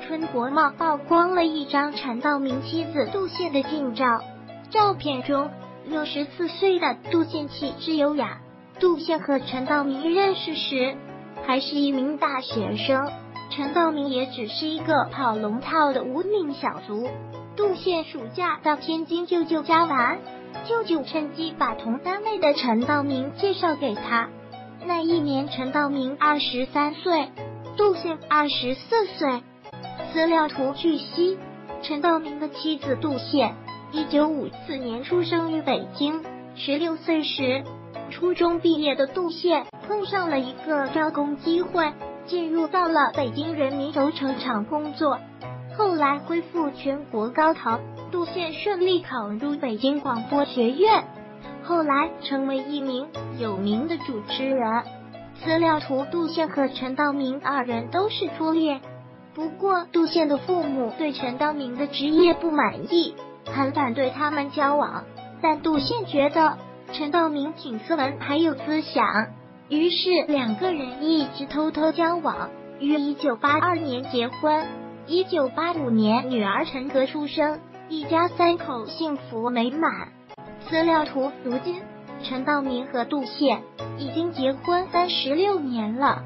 春国贸曝光了一张陈道明妻子杜宪的近照。照片中，六十四岁的杜宪气质优雅。杜宪和陈道明认识时，还是一名大学生，陈道明也只是一个跑龙套的无名小卒。杜宪暑假到天津舅舅家玩，舅舅趁机把同单位的陈道明介绍给他。那一年，陈道明二十三岁，杜宪二十四岁。资料图据悉，陈道明的妻子杜宪，一九五四年出生于北京。十六岁时，初中毕业的杜宪碰上了一个招工机会，进入到了北京人民轴承厂工作。后来恢复全国高考，杜宪顺利考入北京广播学院，后来成为一名有名的主持人。资料图：杜宪和陈道明二人都是初恋，不过杜宪的父母对陈道明的职业不满意，很反对他们交往。但杜宪觉得陈道明挺斯文，还有思想，于是两个人一直偷偷交往，于一九八二年结婚。一九八五年，女儿陈格出生，一家三口幸福美满。资料图：如今陈道明和杜宪已经结婚三十六年了。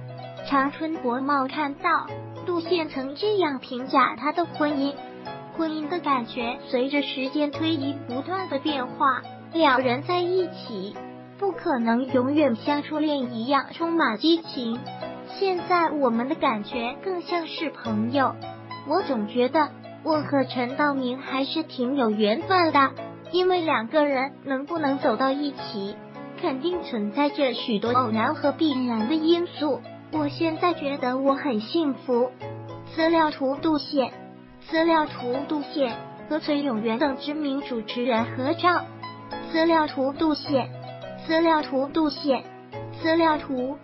长春国贸看到杜宪曾这样评价他的婚姻：婚姻的感觉随着时间推移不断的变化，两人在一起不可能永远像初恋一样充满激情。现在我们的感觉更像是朋友。我总觉得我和陈道明还是挺有缘分的，因为两个人能不能走到一起，肯定存在着许多偶然和必然的因素。我现在觉得我很幸福。资料图：杜宪。资料图：杜宪和崔永元等知名主持人合照。资料图：杜宪。资料图：杜宪。资料图。